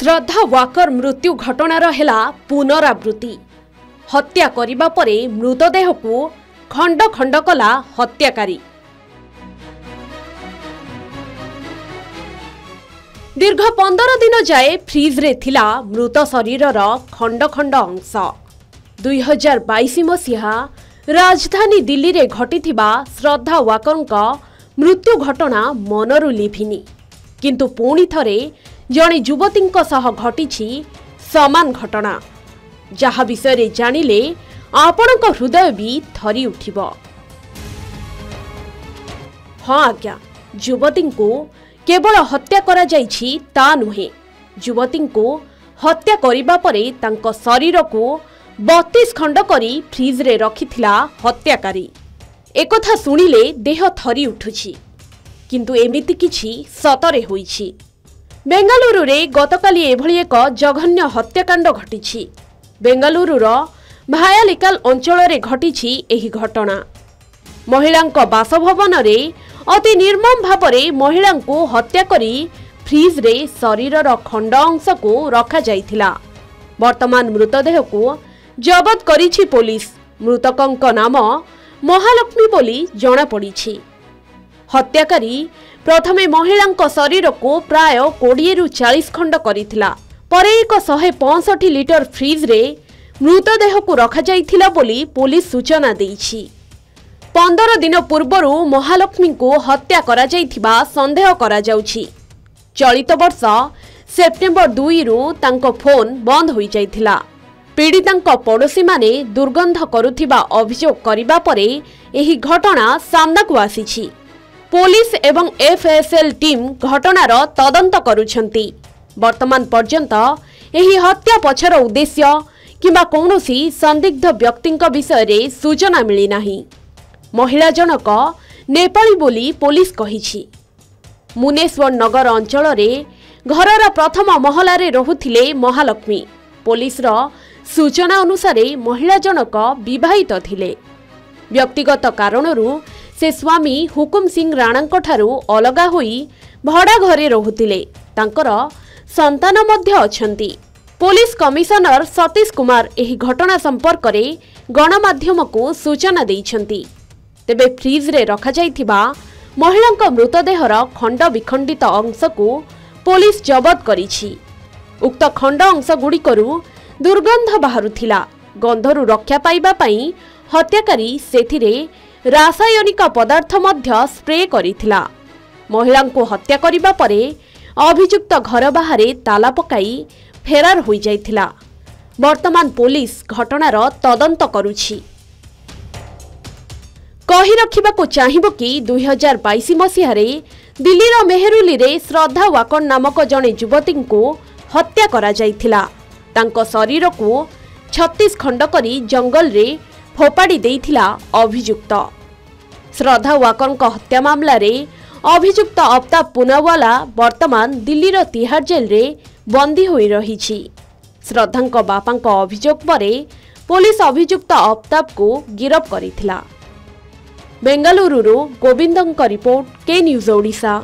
ଶ୍ରଦ୍ଧା ୱାକର ମୃତ୍ୟୁ ଘଟଣାର ହେଲା ପୁନରାବୃତ୍ତି। ହତ୍ୟା କରିବା ପରେ ମୃତଦେହକୁ ଖଣ୍ଡ ଖଣ୍ଡ କଲା ହତ୍ୟାକାରୀ। ଦୀର୍ଘ ପନ୍ଦର ଦିନ ଯାଏ ଫ୍ରିଜ୍ରେ ଥିଲା ମୃତ ଶରୀରର ଖଣ୍ଡ ଖଣ୍ଡ ଅଂଶ। ଦୁଇହଜାର ବାଇଶ ମସିହା ରାଜଧାନୀ ଦିଲ୍ଲୀରେ ଘଟିଥିବା ଶ୍ରଦ୍ଧା ୱାକରଙ୍କ ମୃତ୍ୟୁ ଘଟଣା ମନରୁ ଲିଭିନି। କିନ୍ତୁ ପୁଣି ଥରେ ଜଣେ ଯୁବତୀଙ୍କ ସହ ଘଟିଛି ସମାନ ଘଟଣା। ଯାହା ବିଷୟରେ ଜାଣିଲେ ଆପଣଙ୍କ ହୃଦୟ ବି ଥରି ଉଠିବ। ହଁ ଆଜ୍ଞା ଯୁବତୀଙ୍କୁ କେବଳ ହତ୍ୟା କରାଯାଇଛି ତା ନୁହେଁ। ଯୁବତୀଙ୍କୁ ହତ୍ୟା କରିବା ପରେ ତାଙ୍କ ଶରୀରକୁ ବତିଶ ଖଣ୍ଡ କରି ଫ୍ରିଜ୍ରେ ରଖିଥିଲା ହତ୍ୟାକାରୀ। ଏକଥା ଶୁଣିଲେ ଦେହ ଥରି ଉଠୁଛି। କିନ୍ତୁ ଏମିତି କିଛି ସତରେ ହୋଇଛି। ବେଙ୍ଗାଲୁରୁରେ ଗତକାଲି ଏଭଳି ଏକ ଜଘନ୍ୟ ହତ୍ୟାକାଣ୍ଡ ଘଟିଛି। ବେଙ୍ଗାଲୁରୁର ଭାୟାଲିକାଲ ଅଞ୍ଚଳରେ ଘଟିଛି ଏହି ଘଟଣା। ମହିଳାଙ୍କ ବାସଭବନରେ ଅତି ନିର୍ମମ ଭାବରେ ମହିଳାଙ୍କୁ ହତ୍ୟା କରି ଫ୍ରିଜ୍ରେ ଶରୀରର ଖଣ୍ଡ ଅଂଶକୁ ରଖାଯାଇଥିଲା। ବର୍ତ୍ତମାନ ମୃତଦେହକୁ ଜବତ କରିଛି ପୋଲିସ। ମୃତକଙ୍କ ନାମ ମହାଲକ୍ଷ୍ମୀ ବୋଲି ଜଣାପଡ଼ିଛି। ହତ୍ୟାକାରୀ ପ୍ରଥମେ ମହିଳାଙ୍କ ଶରୀରକୁ ପ୍ରାୟ କୋଡ଼ିଏରୁ ଚାଳିଶ ଖଣ୍ଡ କରିଥିଲା। ପରେ ଏକ ଶହେ ପଞ୍ଚଷଠି ଲିଟର ଫ୍ରିଜ୍ରେ ମୃତଦେହକୁ ରଖାଯାଇଥିଲା ବୋଲି ପୋଲିସ ସୂଚନା ଦେଇଛି। ପନ୍ଦର ଦିନ ପୂର୍ବରୁ ମହାଲକ୍ଷ୍ମୀଙ୍କୁ ହତ୍ୟା କରାଯାଇଥିବା ସନ୍ଦେହ କରାଯାଉଛି। ଚଳିତ ବର୍ଷ ସେପ୍ଟେମ୍ବର ଦୁଇରୁ ତାଙ୍କ ଫୋନ୍ ବନ୍ଦ ହୋଇଯାଇଥିଲା। ପୀଡ଼ିତାଙ୍କ ପଡ଼ୋଶୀମାନେ ଦୁର୍ଗନ୍ଧ କରୁଥିବା ଅଭିଯୋଗ କରିବା ପରେ ଏହି ଘଟଣା ସାମ୍ନାକୁ ଆସିଛି। ପୋଲିସ ଏବଂ ଏଫ୍ଏସ୍ଏଲ୍ ଟିମ୍ ଘଟଣାର ତଦନ୍ତ କରୁଛନ୍ତି। ବର୍ତ୍ତମାନ ପର୍ଯ୍ୟନ୍ତ ଏହି ହତ୍ୟା ପଛର ଉଦ୍ଦେଶ୍ୟ କିମ୍ବା କୌଣସି ସନ୍ଦିଗ୍ଧ ବ୍ୟକ୍ତିଙ୍କ ବିଷୟରେ ସୂଚନା ମିଳିନାହିଁ। ମହିଳା ଜଣକ ନେପାଳୀ ବୋଲି ପୋଲିସ କହିଛି। ମୁନେଶ୍ୱର ନଗର ଅଞ୍ଚଳରେ ଘରର ପ୍ରଥମ ମହଲାରେ ରହୁଥିଲେ ମହାଲକ୍ଷ୍ମୀ। ପୋଲିସର ସୂଚନା ଅନୁସାରେ ମହିଳା ଜଣକ ବିବାହିତ ଥିଲେ। ବ୍ୟକ୍ତିଗତ କାରଣରୁ ସେ ସ୍ୱାମୀ ହୁକୁମ ସିଂ ରାଣାଙ୍କଠାରୁ ଅଲଗା ହୋଇ ଭଡ଼ା ଘରେ ରହୁଥିଲେ। ତାଙ୍କର ସନ୍ତାନ ମଧ୍ୟ ଅଛନ୍ତି। ପୋଲିସ କମିଶନର ସତୀଶ କୁମାର ଏହି ଘଟଣା ସମ୍ପର୍କରେ ଗଣମାଧ୍ୟମକୁ ସୂଚନା ଦେଇଛନ୍ତି। ତେବେ ଫ୍ରିଜ୍ରେ ରଖାଯାଇଥିବା ମହିଳାଙ୍କ ମୃତଦେହର ଖଣ୍ଡ ବିଖଣ୍ଡିତ ଅଂଶକୁ ପୋଲିସ ଜବତ କରିଛି। ଉକ୍ତ ଖଣ୍ଡ ଅଂଶଗୁଡ଼ିକରୁ ଦୁର୍ଗନ୍ଧ ବାହାରୁଥିଲା। ଗନ୍ଧରୁ ରକ୍ଷା ପାଇବା ପାଇଁ ହତ୍ୟାକାରୀ ସେଥିରେ ରାସାୟନିକ ପଦାର୍ଥ ମଧ୍ୟ ସ୍ପ୍ରେ କରିଥିଲା ମହିଳାଙ୍କୁ ହତ୍ୟା କରିବା ପରେ ଅଭିଯୁକ୍ତ ଘର ବାହାରେ ତାଲା ପକାଇ ଫେରାର ହୋଇଯାଇଥିଲା। ବର୍ତ୍ତମାନ ପୋଲିସ ଘଟଣାର ତଦନ୍ତ କରୁଛି। କହି ରଖିବାକୁ ଚାହିଁବ କି ଦୁଇହଜାର ବାଇଶ ମସିହାରେ ଦିଲ୍ଲୀର ମେହେରୁଲିରେ ଶ୍ରଦ୍ଧା ୱାକନ ନାମକ ଜଣେ ଯୁବତୀଙ୍କୁ ହତ୍ୟା କରାଯାଇଥିଲା। ତାଙ୍କ ଶରୀରକୁ ଛତିଶ ଖଣ୍ଡ କରି ଜଙ୍ଗଲରେ ଫୋପାଡ଼ି ଦେଇଥିଲା ଅଭିଯୁକ୍ତ। ଶ୍ରଦ୍ଧା ୱାକରଙ୍କ ହତ୍ୟା ମାମଲାରେ ଅଭିଯୁକ୍ତ ଅଫତାବ ପୁନାୱାଲା ବର୍ତ୍ତମାନ ଦିଲ୍ଲୀର ତିହାର ଜେଲ୍ରେ ବନ୍ଦୀ ହୋଇ ରହିଛି। ଶ୍ରଦ୍ଧାଙ୍କ ବାପାଙ୍କ ଅଭିଯୋଗ ପରେ ପୋଲିସ ଅଭିଯୁକ୍ତ ଅଫତାବକୁ ଗିରଫ କରିଥିଲା। ବେଙ୍ଗାଲୁରୁରୁ ଗୋବିନ୍ଦଙ୍କ ରିପୋର୍ଟ କେ ନ୍ୟୁଜ୍ ଓଡ଼ିଶା।